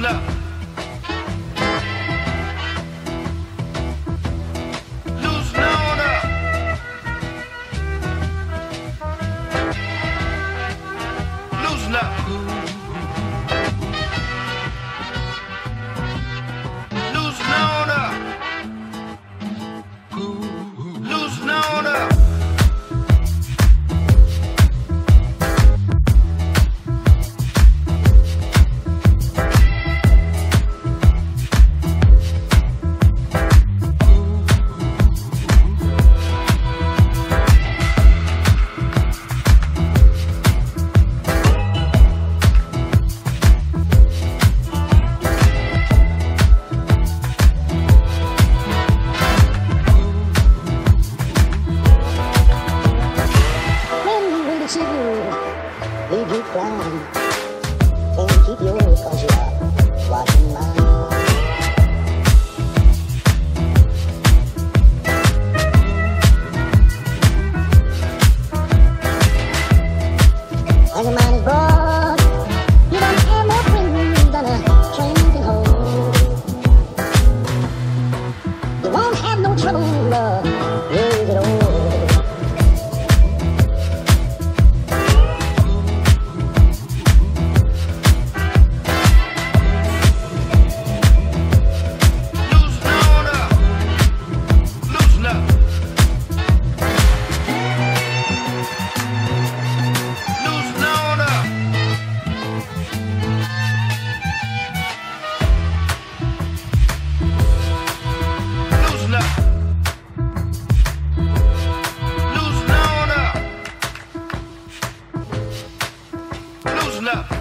listen up. Up. Loosen up. Enough.